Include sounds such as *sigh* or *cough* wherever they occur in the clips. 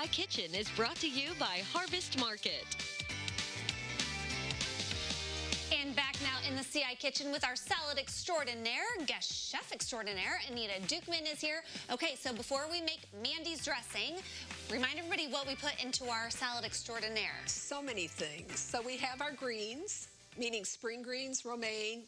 CI Kitchen is brought to you by Harvest Market. And back now in the CI kitchen with our salad extraordinaire, guest chef extraordinaire, Anita Dukeman is here. Okay, so before we make Mandy's dressing, remind everybody what we put into our salad extraordinaire. So many things. So we have our greens, meaning spring greens, romaine.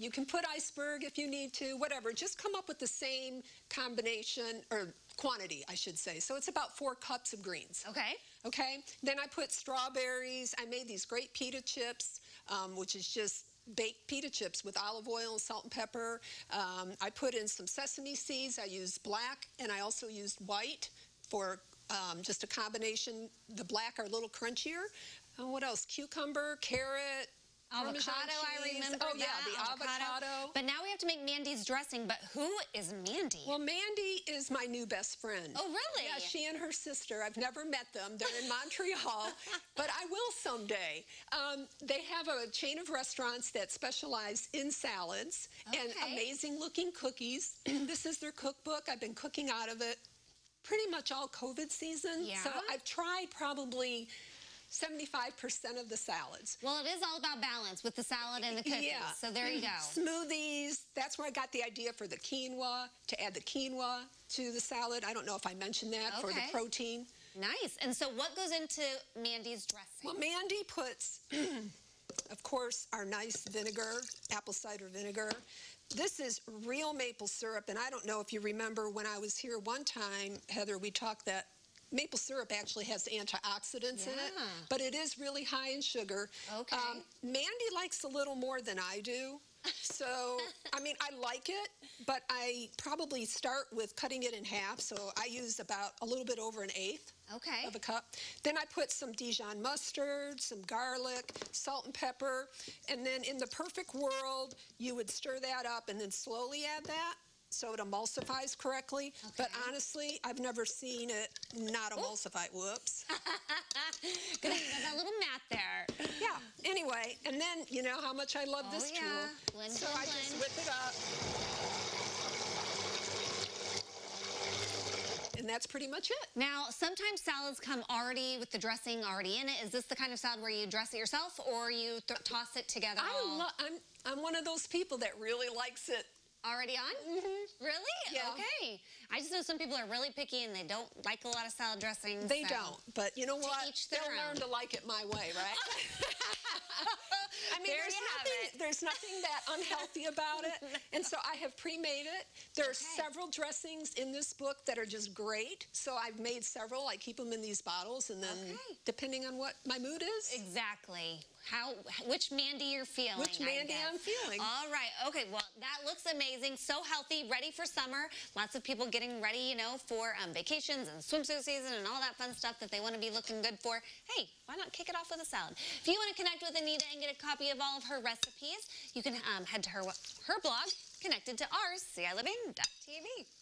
You can put iceberg if you need to, whatever. Just come up with the same combination, or quantity, I should say. So it's about four cups of greens. Okay. Okay. Then I put strawberries. I made these great pita chips, um, which is just baked pita chips with olive oil and salt and pepper. Um, I put in some sesame seeds. I used black and I also used white for um, just a combination. The black are a little crunchier. Uh, what else? Cucumber, carrot, Avocado, I remember Oh, yeah, that. the avocado. But now we have to make Mandy's dressing, but who is Mandy? Well, Mandy is my new best friend. Oh, really? Yeah, she and her sister. I've never met them. They're in Montreal, *laughs* but I will someday. Um, they have a chain of restaurants that specialize in salads and amazing looking cookies. *clears throat* this is their cookbook. I've been cooking out of it pretty much all COVID season. Yeah? So I've tried probably 75% of the salads. well, it is all about balance with the salad and the cookies. Yeah. So there you go. *laughs* Smoothies. That's where I got the idea for the quinoa, to add the quinoa to the salad. I don't know if I mentioned that for the protein. Nice. And so what goes into Mandy's dressing? Well, Mandy puts, *clears throat* of course, our nice vinegar, apple cider vinegar. This is real maple syrup, and I don't know if you remember when I was here one time, Heather, we talked that maple syrup actually has antioxidants in it, but it is really high in sugar. Um, Okay. Mandy likes a little more than I do. *laughs* So, I mean, I like it, but I probably start with cutting it in half. So I use about a little bit over an eighth Okay. of a cup. Then I put some Dijon mustard, some garlic, salt and pepper, and then in the perfect world, you would stir that up and then slowly add that so it emulsifies correctly. But honestly, I've never seen it not oh. emulsify. Whoops. *laughs* Good, you got that little math there. yeah. Anyway, and then you know how much I love Oh, this yeah. tool. Blend, so blend, I just blend. whip it up. And that's pretty much it. Now, sometimes salads come already with the dressing already in it. Is this the kind of salad where you dress it yourself or you toss it together I love. I'm I'm one of those people that really likes it already on? Mm-hmm. Really? Yeah. Okay. I just know some people are really picky and they don't like a lot of salad dressings. They so- don't, but you know what? They'll learn own. to like it my way, right? *laughs* I mean, There there's nothing, there's nothing that unhealthy about it, *laughs* and so I have pre-made it. There are Okay. several dressings in this book that are just great. So I've made several. I keep them in these bottles, and then Okay. depending on what my mood is, Exactly. How, which Mandy you're feeling. Which Mandy. I'm feeling. All right. Okay. Well, that looks amazing. So healthy, ready for summer. Lots of people getting ready, you know, for um, vacations and swimsuit season and all that fun stuff that they want to be looking good for. Hey, why not kick it off with a salad? If you want to connect with Anita and get a copy of all of her recipes, you can um, head to her her blog, connected to ours, CILiving.tv.